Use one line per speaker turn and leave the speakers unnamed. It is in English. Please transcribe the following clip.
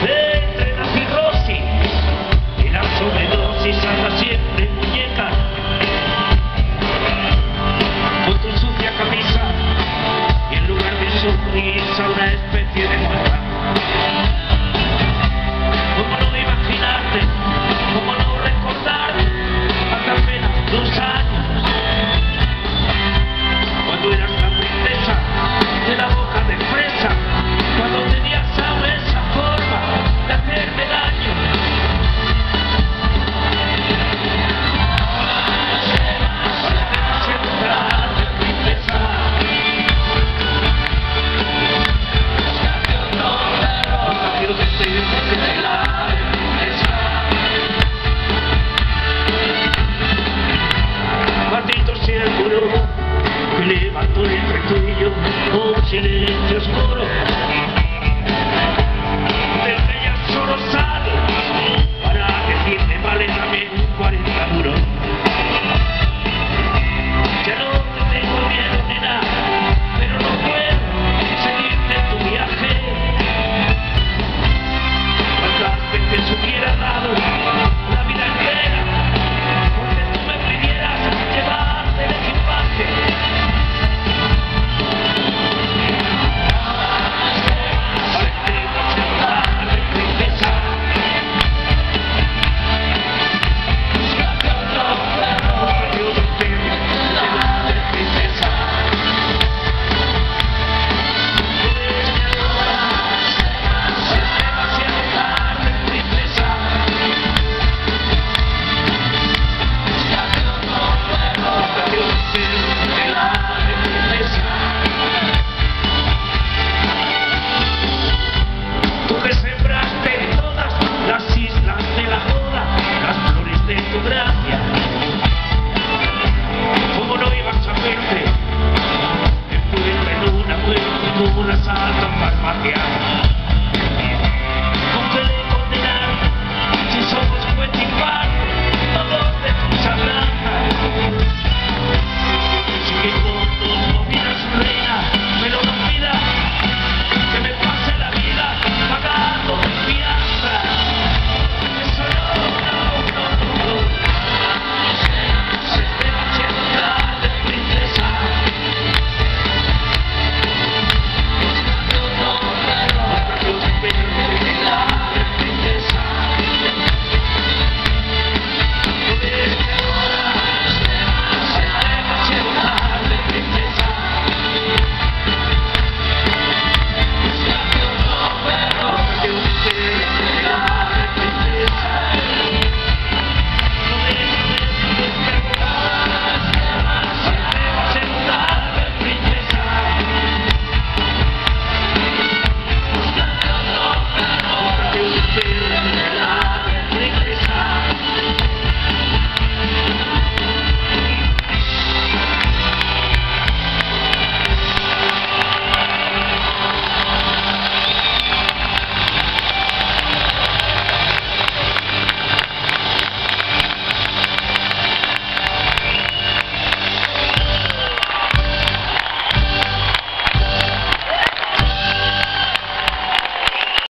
Hey! Şimdi just put